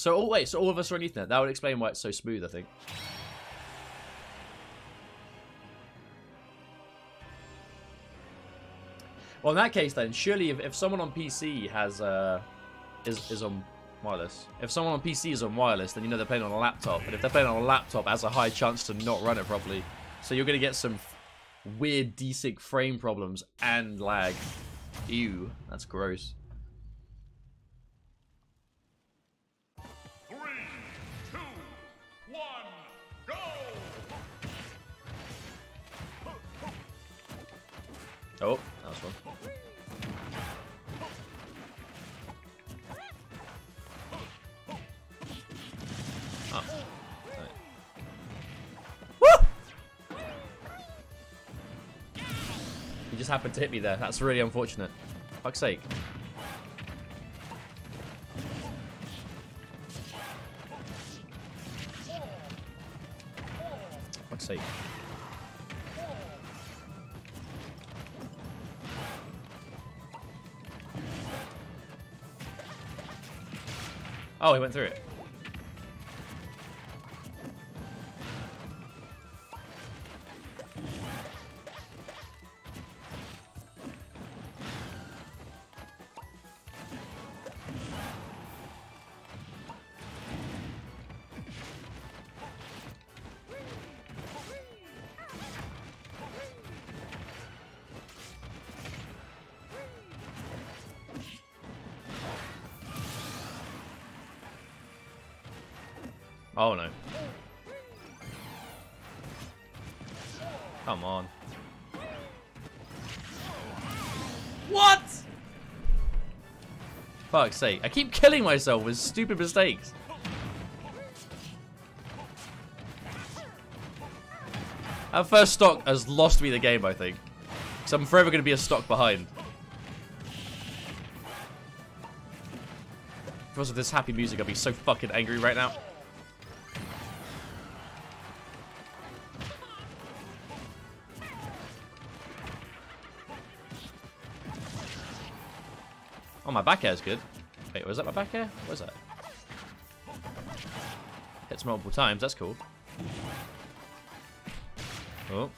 So, oh wait, so all of us are on Ethernet. That would explain why it's so smooth, I think. Well, in that case, then surely if, if someone on PC has uh is is on wireless, if someone on PC is on wireless, then you know they're playing on a laptop, and if they're playing on a laptop, has a high chance to not run it properly. So you're gonna get some weird desync frame problems and lag. Ew, that's gross. Oh, that was fun. Ah. Woo! You just happened to hit me there. That's really unfortunate. Fuck's sake. Fuck's sake. Oh, he went through it. Come on. What? Fuck's sake. I keep killing myself with stupid mistakes. That first stock has lost me the game, I think. So I'm forever going to be a stock behind. Because of this happy music, I'd be so fucking angry right now. My back air is good. Wait, was that my back air? What was that? Hits multiple times, that's cool. Oh.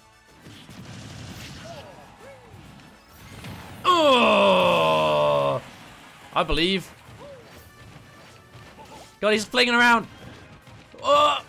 Oh! I believe. God, he's flinging around. Oh!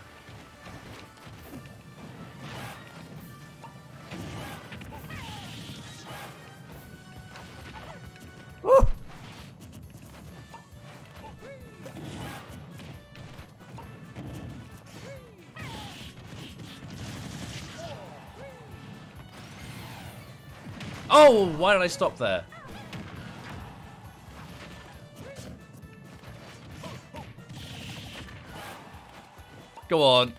Oh, why did I stop there? Go on.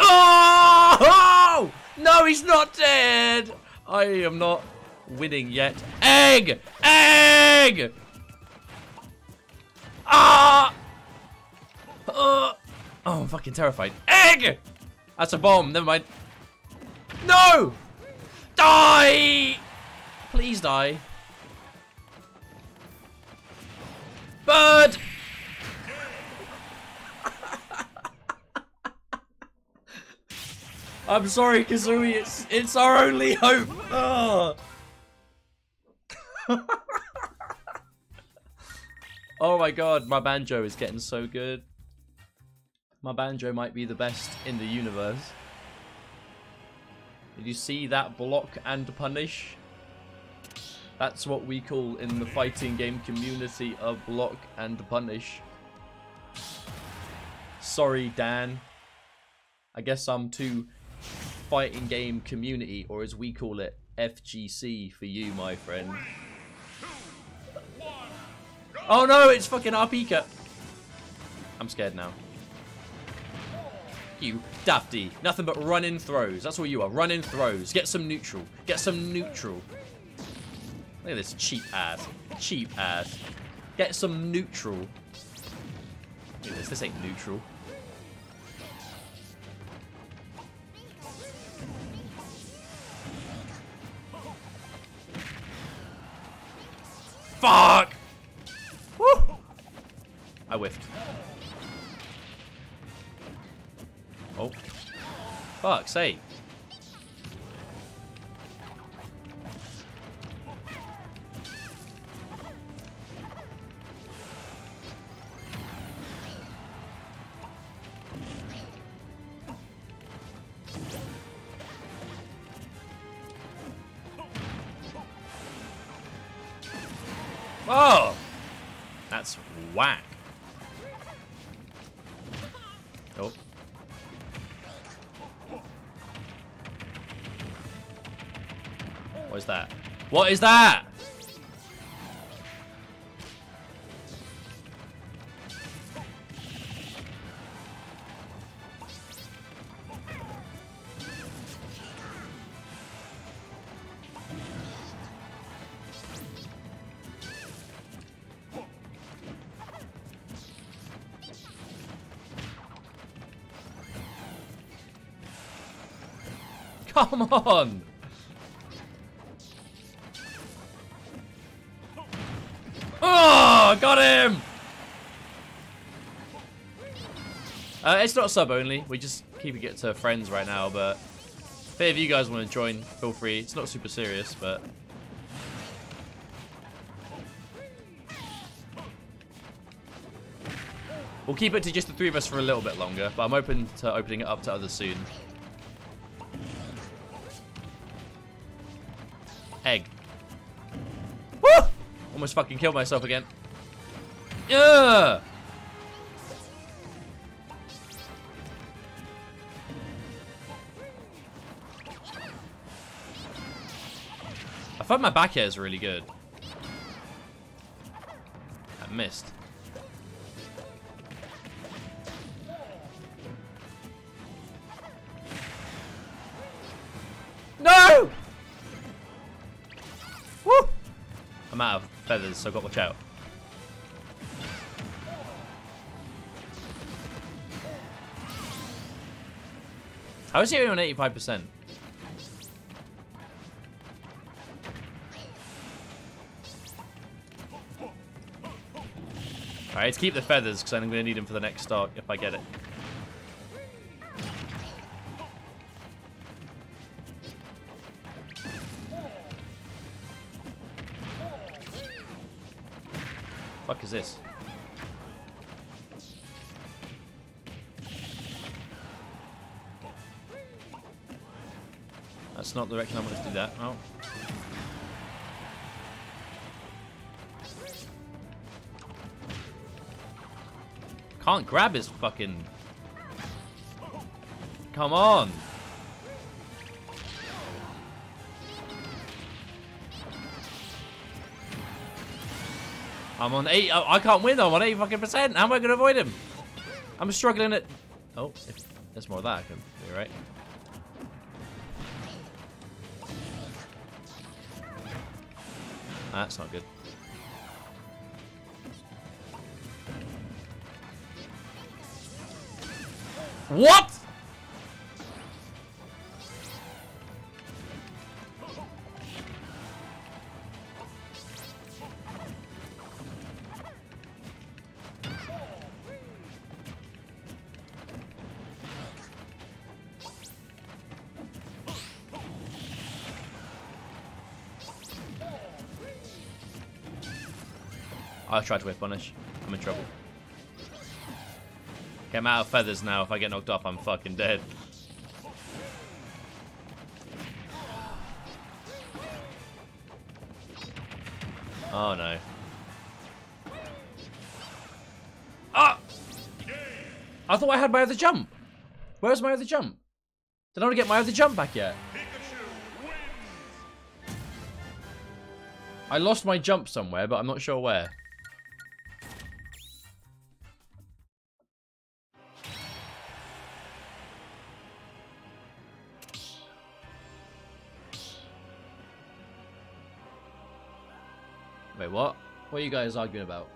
Oh! No, he's not dead! I am not winning yet. Egg! Egg! Ah! Uh, oh, I'm fucking terrified. Egg! That's a bomb. Never mind. No! Die! Please die. Bird! I'm sorry, Kazooie. It's it's our only hope. Oh. oh my god, my banjo is getting so good. My banjo might be the best in the universe. Did you see that block and punish? That's what we call in the fighting game community a block and punish. Sorry, Dan. I guess I'm too fighting game community, or as we call it, FGC for you, my friend. Oh no, it's fucking Arpika. I'm scared now. You dafty. Nothing but run-in throws. That's what you are. Run-in throws. Get some neutral. Get some neutral. Look at this cheap ass. Cheap ass. Get some neutral. Look at this. This ain't neutral. Sake. Oh! That's whack. Oh. What is that? What is that? Come on! It's not sub only. We just keeping it to friends right now, but if any of you guys want to join, feel free. It's not super serious, but we'll keep it to just the three of us for a little bit longer. But I'm open to opening it up to others soon. Egg. Woo! Almost fucking killed myself again. Yeah. Find my back air is really good. I missed. No! Woo! I'm out of feathers, so I've got to watch out. How is he only on 85%? Alright, let's keep the feathers, because I'm going to need them for the next start if I get it. fuck is this? That's not the direction I want to do that. Oh. Can't grab his fucking... Come on! I'm on eight. I I can't win. I'm on eight fucking percent. How am I gonna avoid him? I'm struggling at. Oh, if there's more of that, I can be right. That's not good. What? I tried to whip punish. I'm in trouble. I'm out of feathers now. If I get knocked off, I'm fucking dead. Oh no. Ah! I thought I had my other jump. Where's my other jump? Did I not get my other jump back yet? I lost my jump somewhere, but I'm not sure where. What are you guys arguing about?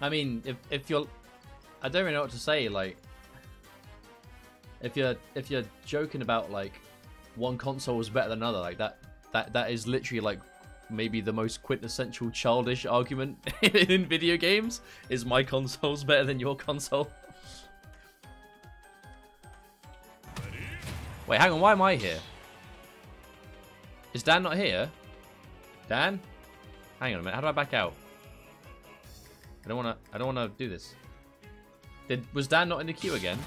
I mean, if if you're, I don't really know what to say. Like, if you're if you're joking about like one console is better than another, like that that that is literally like maybe the most quintessential childish argument in video games. Is my console's better than your console? Wait, hang on. Why am I here? Is Dan not here? Dan? Hang on a minute. How do I back out? I don't want to. I don't want to do this. Did was Dan not in the queue again?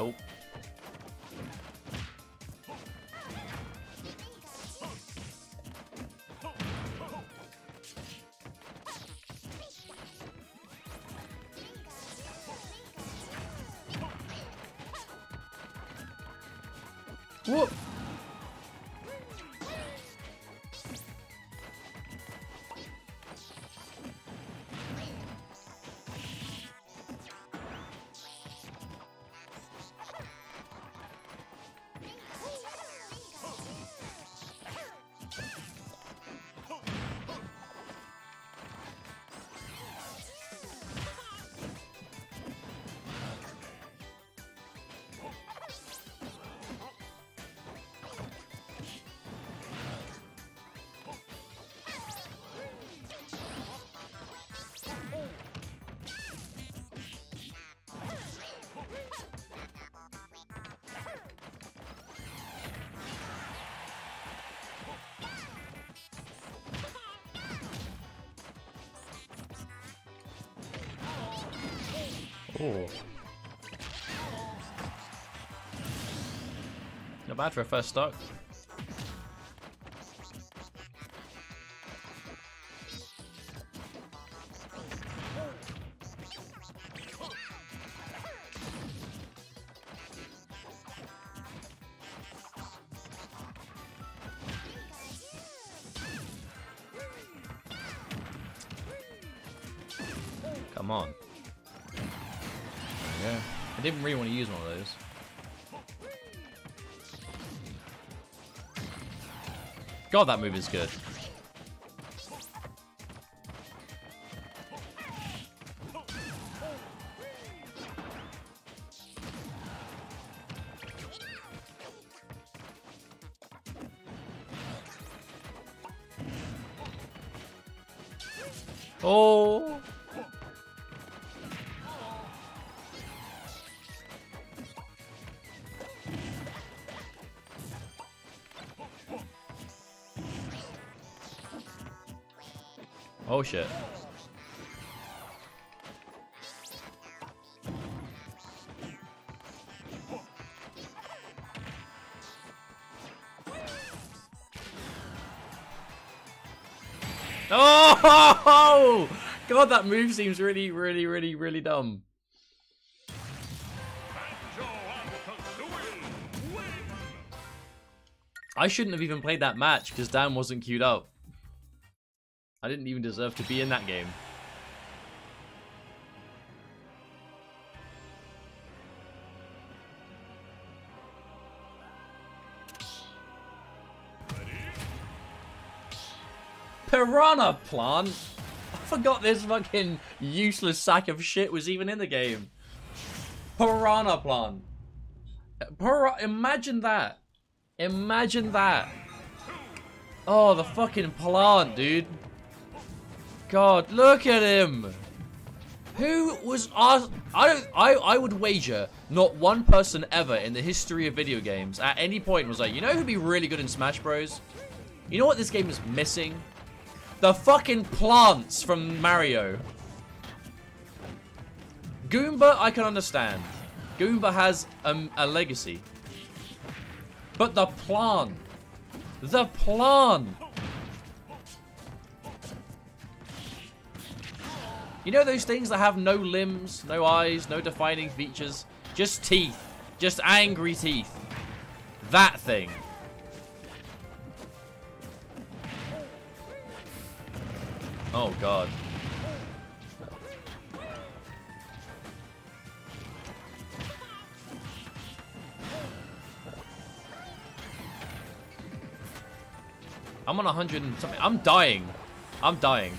Nope. Whoop. Oh. Not bad for a first stock. God, that move is good. Oh shit. Oh! God, that move seems really, really, really, really dumb. I shouldn't have even played that match because Dan wasn't queued up. I didn't even deserve to be in that game. Piranha plant? I forgot this fucking useless sack of shit was even in the game. Piranha plant. Pir imagine that. Imagine that. Oh, the fucking plant, dude. God, look at him. Who was asked? I don't. I I would wager not one person ever in the history of video games at any point was like, you know who'd be really good in Smash Bros? You know what this game is missing? The fucking plants from Mario. Goomba, I can understand. Goomba has um, a legacy. But the plant. The plant. You know those things that have no limbs, no eyes, no defining features? Just teeth. Just angry teeth. That thing. Oh god. I'm on 100 and something. I'm dying. I'm dying.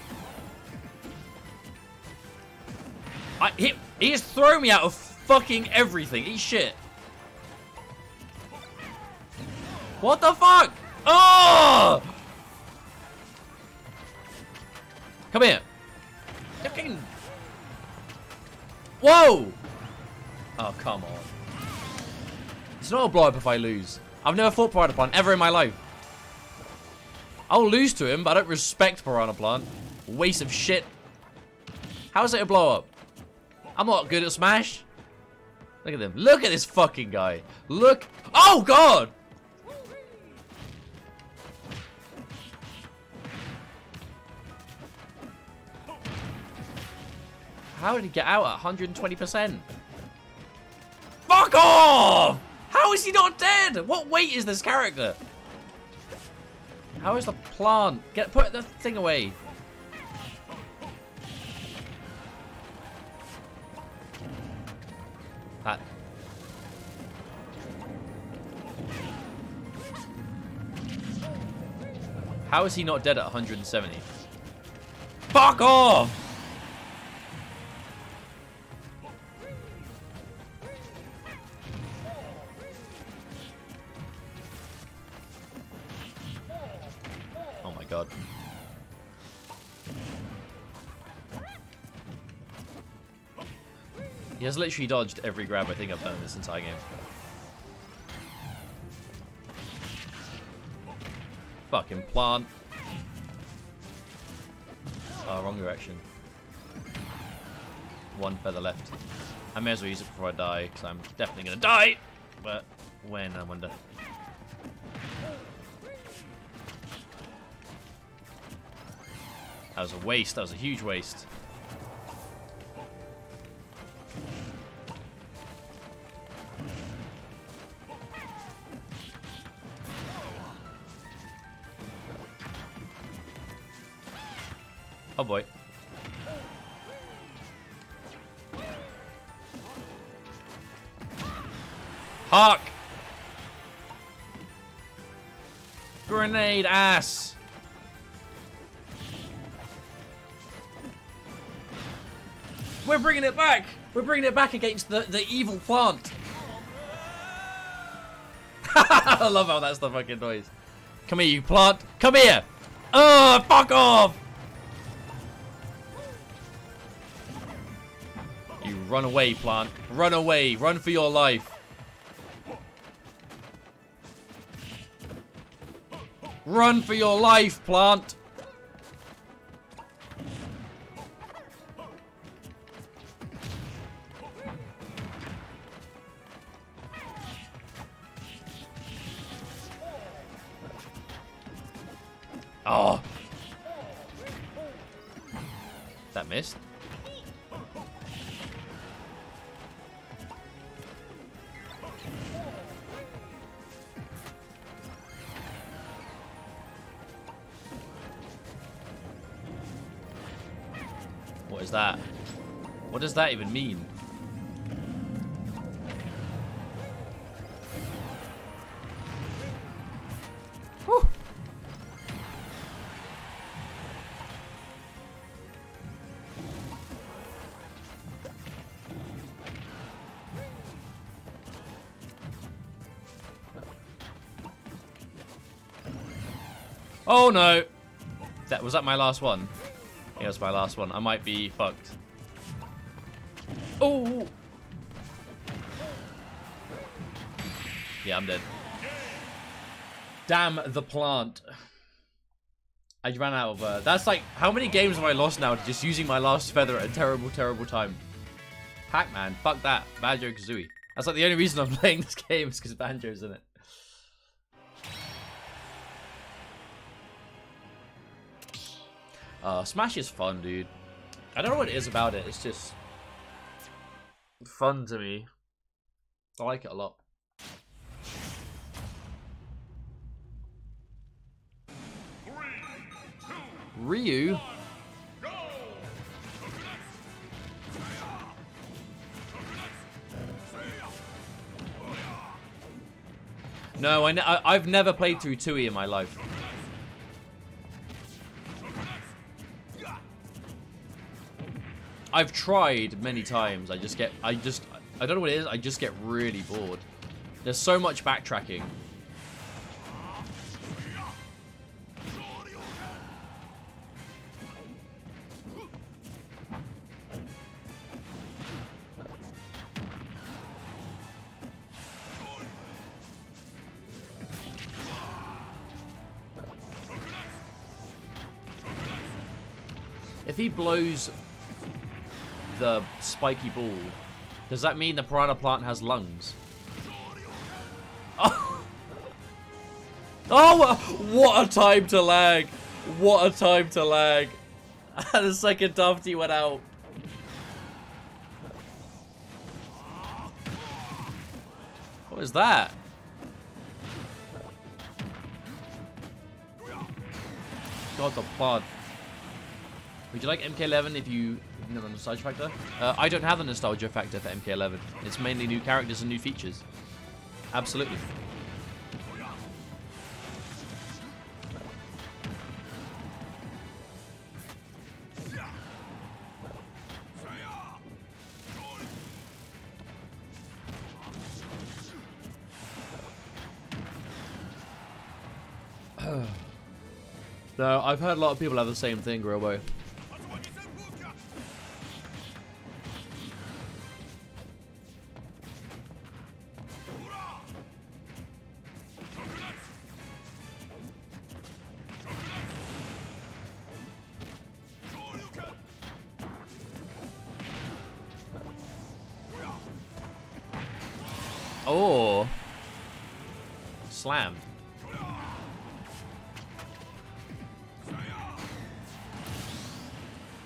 I, he, he has thrown me out of fucking everything. Eat shit. What the fuck? Oh! Come here. Fucking. Whoa! Oh, come on. It's not a blow up if I lose. I've never fought Piranha Plant ever in my life. I'll lose to him, but I don't respect Piranha Plant. Waste of shit. How is it a blow up? I'm not good at Smash. Look at him. Look at this fucking guy. Look. Oh, God! How did he get out at 120%? Fuck off! How is he not dead? What weight is this character? How is the plant? Get put the thing away. That. How is he not dead at 170? Fuck off! Has literally dodged every grab I think I've done this entire game. Fucking plant. Oh, wrong direction. One feather left. I may as well use it before I die, because I'm definitely going to die! But when, I wonder. That was a waste. That was a huge waste. Oh boy. Hawk! Grenade ass! We're bringing it back! We're bringing it back against the, the evil plant! I love how that's the fucking noise. Come here, you plant! Come here! Oh, fuck off! Run away, plant. Run away. Run for your life. Run for your life, plant. Oh. That missed. does that even mean? Oh no! That was that my last one? Yeah, that was my last one. I might be fucked. Oh! Yeah, I'm dead. Damn the plant. I ran out of. Uh, that's like how many games have I lost now just using my last feather at a terrible, terrible time. Pac-Man, fuck that. Banjo Kazooie. That's like the only reason I'm playing this game is because Banjo's in it. Uh, Smash is fun, dude. I don't know what it is about it. It's just fun to me. I like it a lot. Three, two, Ryu. go! No, I've never played through Tooie in my life. I've tried many times. I just get, I just, I don't know what it is. I just get really bored. There's so much backtracking. If he blows the spiky ball, does that mean the piranha plant has lungs? Oh, oh what a time to lag! What a time to lag! the second Dafti went out. What is that? God, the pod. Would you like MK11 if you know the nostalgia factor? Uh, I don't have the nostalgia factor for MK11. It's mainly new characters and new features. Absolutely. No, I've heard a lot of people have the same thing, Robo. Oh. Slam.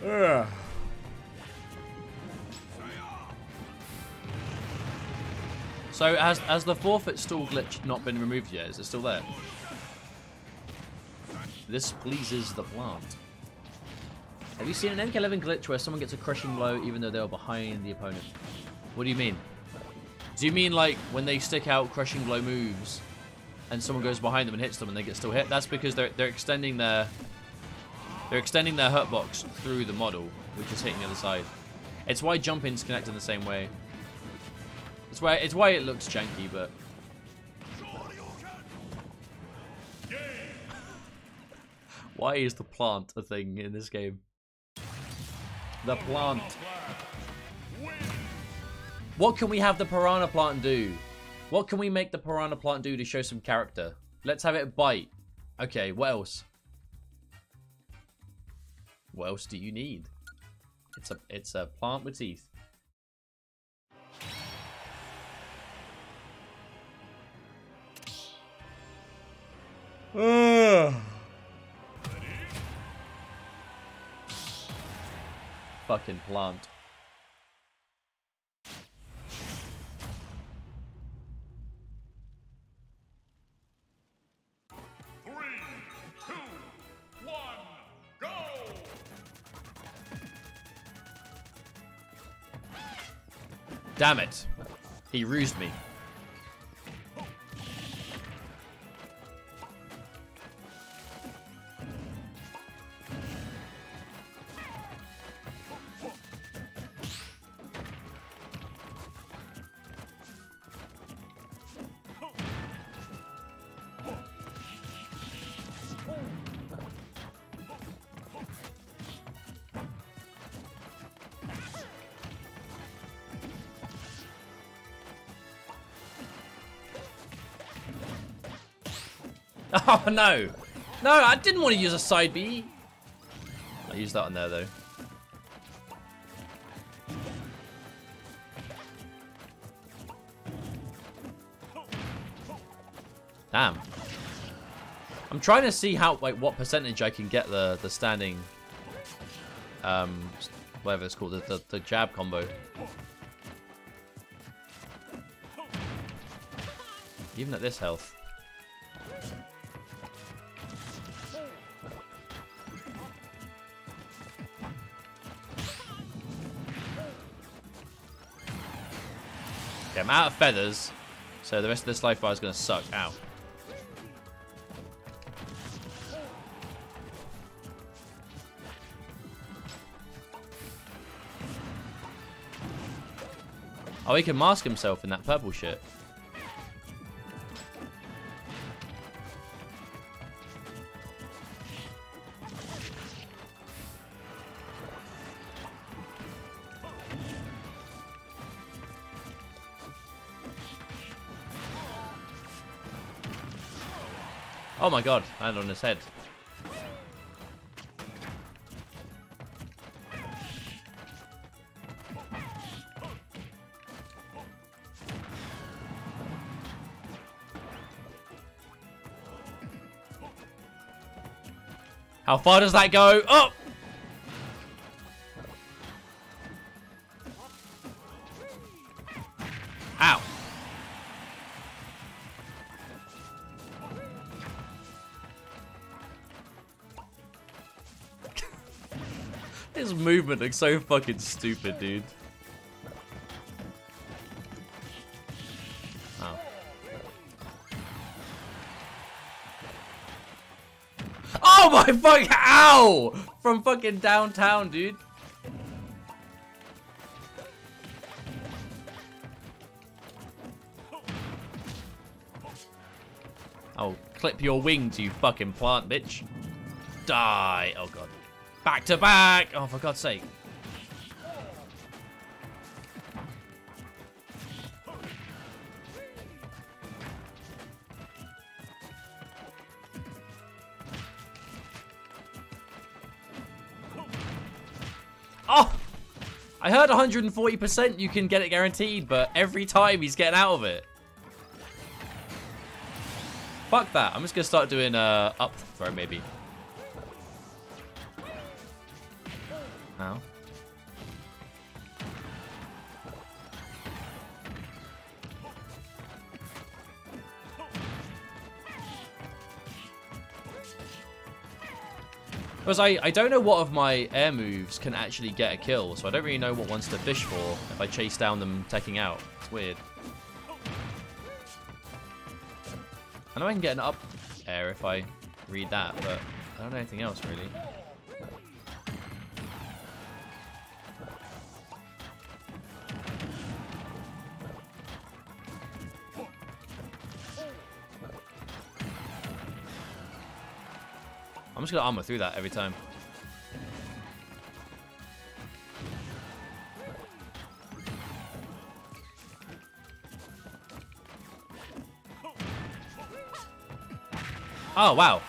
Ugh. So has has the forfeit stall glitch not been removed yet? Is it still there? This pleases the plant. Have you seen an MK11 glitch where someone gets a crushing blow even though they were behind the opponent? What do you mean? Do you mean like when they stick out crushing blow moves and someone goes behind them and hits them and they get still hit? That's because they're they're extending their they're extending their hurt box through the model, which is hitting the other side. It's why jump-ins connect in the same way. It's why it's why it looks janky, but why is the plant a thing in this game? The plant. What can we have the piranha plant do? What can we make the piranha plant do to show some character? Let's have it bite. Okay, what else? What else do you need? It's a it's a plant with teeth. Fucking plant. Damn it. He rused me. Oh, no. No, I didn't want to use a side B. I used that on there, though. Damn. I'm trying to see how, like, what percentage I can get the the standing, um, whatever it's called, the the, the jab combo. Even at this health. Okay, I'm out of feathers, so the rest of this life bar is going to suck. Ow. Oh, he can mask himself in that purple shit. Oh my god, land on his head. How far does that go? Oh! Movement looks so fucking stupid, dude. Oh. Oh my fuck! Ow! From fucking downtown, dude. Oh, clip your wings, you fucking plant, bitch. Die. Oh god. Back to back. Oh, for God's sake. Oh! I heard 140% you can get it guaranteed, but every time he's getting out of it. Fuck that. I'm just going to start doing uh, up throw, maybe. Because I, I don't know what of my air moves can actually get a kill, so I don't really know what ones to fish for if I chase down them taking out. It's weird. I know I can get an up air if I read that, but I don't know anything else really. Just gonna armor through that every time. Oh, wow.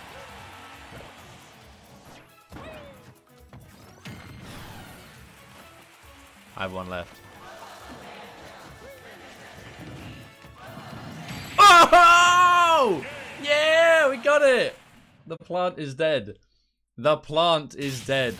I have one left. Oh! Yeah, we got it! The plant is dead. The plant is dead.